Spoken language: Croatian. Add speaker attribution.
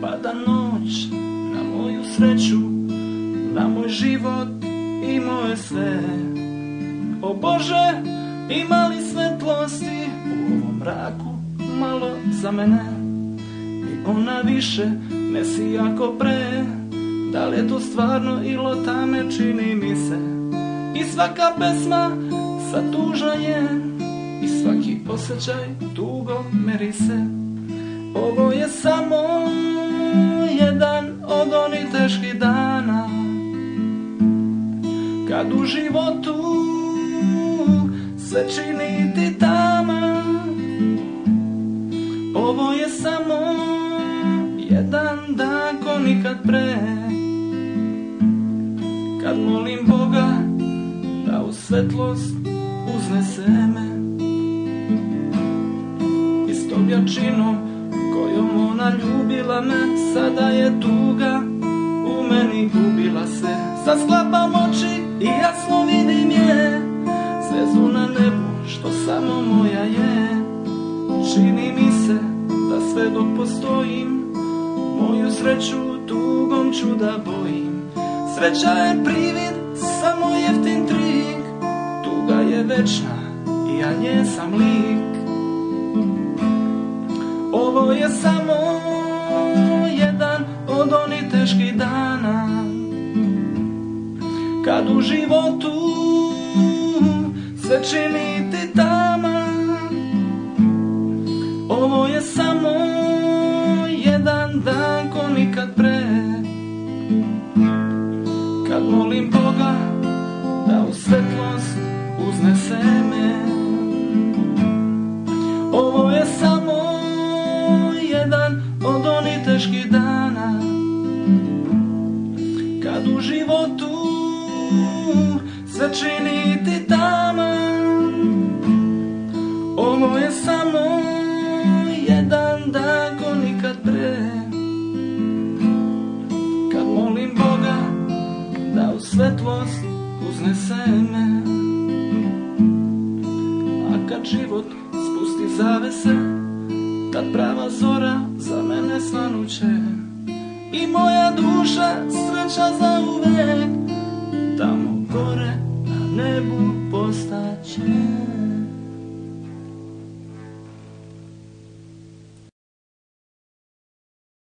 Speaker 1: Pada noć na moju sreću Na moj život i moje sve. O Bože, ima li svetlosti U ovom mraku malo za mene? I ona više ne si jako pre. Da li je to stvarno ilo tame čini mi se. I svaka pesma sa tuža je Svaki osjećaj tugo meri se. Ovo je samo jedan od onih teških dana. Kad u životu sve čini ti tama. Ovo je samo jedan dan ko nikad pre. Kad molim Boga da u svetlost uznese me jačinom kojom ona ljubila me Sada je tuga. U meni ubila se. Sad sklapam oči i jasno vidim je. Svezu na nebu što samo moja je. Čini mi se da sve dok postojim Moju sreću tugom ću da bojim. Sreća je privid, samo jeftin trik. Tuga je večna ja nje sam lik Ovo je samo jedan od onih teških dana. Kad u životu sve čini ti tama Ovo je samo jedan dan ko nikad pre. Kad molim Boga da u svetlost uznese me teških dana Kad u životu sve čini ti tama Ovo je samo jedan dan ko nikad pre. Kad molim Boga da u svetlost uznese me A kad život spusti zavese Tad prava zora I moja duša sreća za uvek